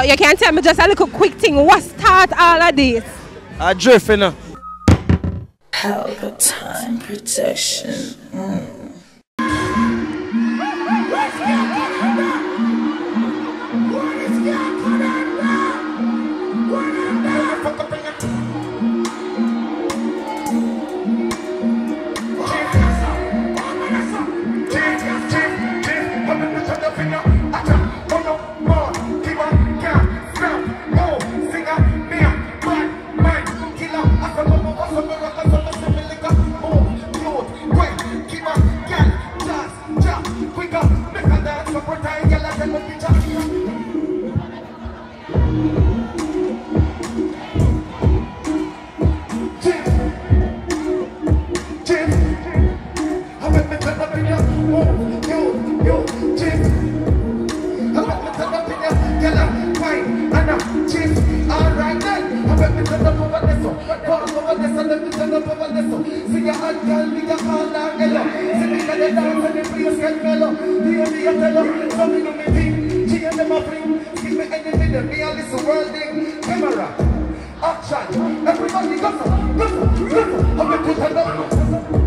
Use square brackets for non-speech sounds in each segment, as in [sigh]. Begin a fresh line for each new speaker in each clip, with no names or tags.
So you can tell me just a little quick thing. What start all of this?
I drift, you know.
Pelpa time protection. Mm.
Action! Everybody go for, go for, go for. I'm gonna put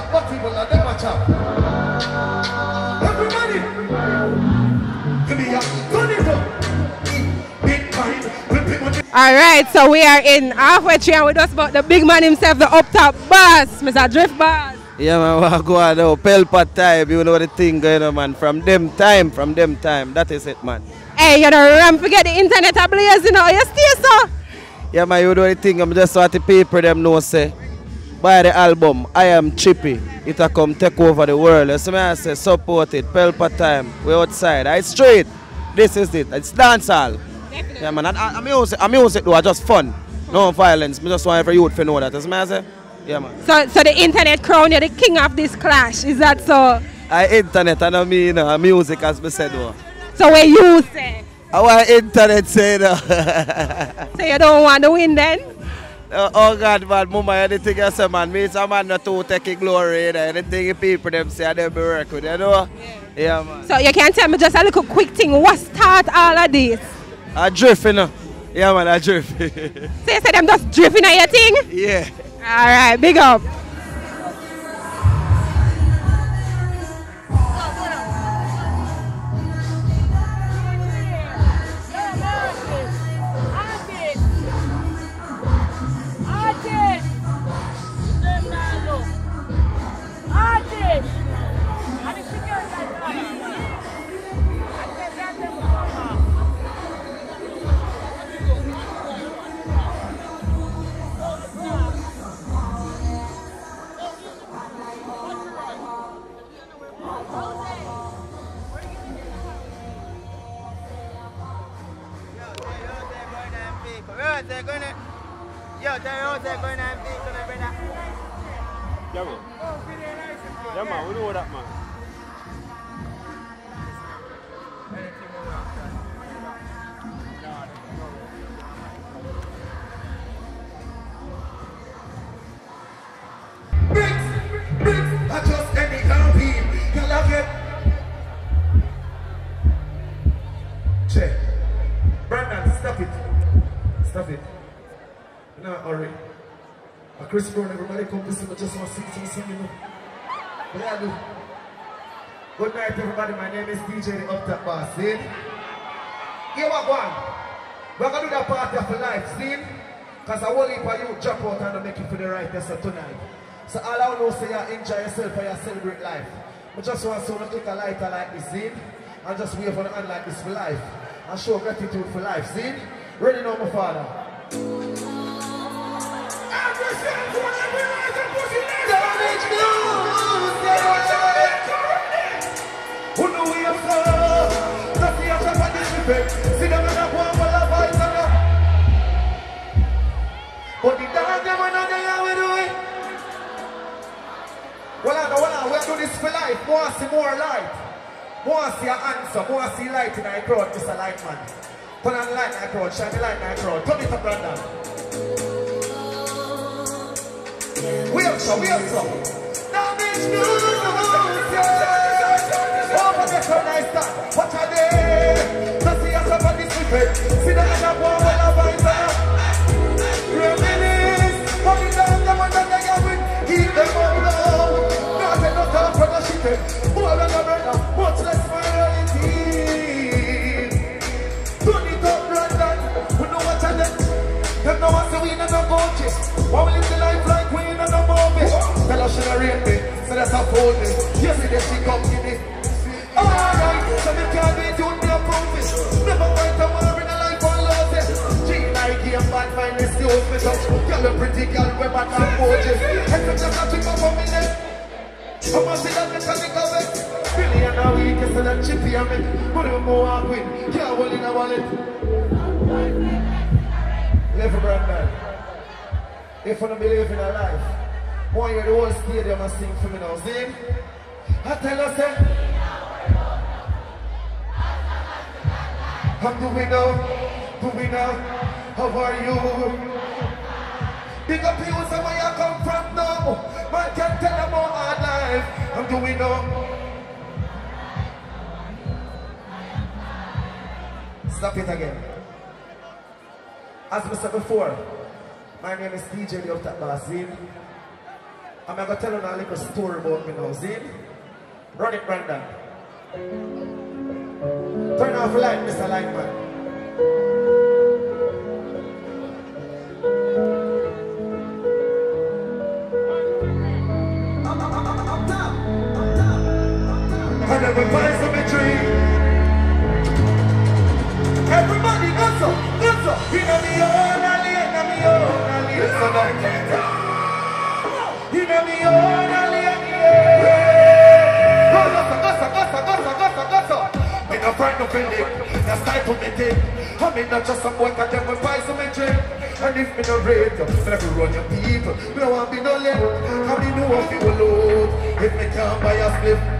is them a chop, what people are them a chop. Everybody, give me a gun it up. Big mind, whipping on the
All right, so we are in Half Way Tree and we just about the big man himself, the up top boss, Mr. Drift Boss.
Yeah, man, what go on now? Pelpa time, you know the thing going on, man. From them time, from them time. That is it, man.
Hey, you know, Ram, forget the internet ablaze, you know, you stay so.
Yeah, man, you know the thing. I'm just want the people them know, say, buy the album, I Am Chippy. It'll come take over the world. You see me, I say, support it. Pelpa time, we outside. I straight. This is it. It's dancehall. Yeah, man. And I, I music, I music though, just fun. No violence. I just want every youth to know that. You see me, I say? Yeah, man.
So, so the internet crown you the king of this clash, is that so?
I internet and I mean, know, music as me said. though.
So what you say?
I want internet say no. [laughs]
So you don't want to win then?
Oh, oh God, man, mama, anything you say, eh, man. Me, some man not to take glory, you know. Anything people them say, they be work with, you know. Yeah, man.
So you can tell me just a little quick thing. What start all of this?
I drift, you know. Yeah, man, I drift. [laughs]
So you say them just drifting at your thing?
yeah.
All right, big up.
Yeah, man. Yeah, man, we know that, man.
Chris Brown, everybody come to see me. Just want to sing some. What I do? Good night, everybody. My name is Teejay the Up Boss. See? Here what one. We're gonna do that party of life, see? Because I won't leave for you jump out and make it for the right test tonight. So all I know say you enjoy yourself and you celebrate life. I just want to click a lighter like this, see? And just wave on the hand like this for life. And show gratitude for life, see? Ready now, my father. Turn on the I light our crowd. Shine the light our crowd. Turn it up, Brandon. We have some, we have some. Now start. What are they? That's a me. You see that she come give me. Alright, so me can't be doing a proof. Never mind tomorrow in a life on love it. G Nike and bad finest the old me. Girl a pretty girl with bad man Moses. And so just a trick up on me neck. I'm a see that mechanic of it. Billion a week, sell a chippy on me. Put him more up with. Can't hold in a wallet. Live for Brandon. If you don't believe in a life, why you the whole stadium and sing for me now, see? I tell you, say, I'm doing now, doing now, how are you? Big up you, say where you come from now. Man can tell them about hard life. I'm doing now. Stop it again. As I said before, my name is Teejay Boss, Zin. I'm going to tell you a little story about me now, Zin. Run it, Brandon. Turn off the light, Mr. Lightman. Everybody I mean not just some boy, cause them buy some drink. And if me no rate you, I will run your people. Me no want be no left, and me know if you will. If me can't buy a split,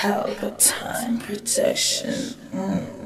Pelpa Time Protection. Mm.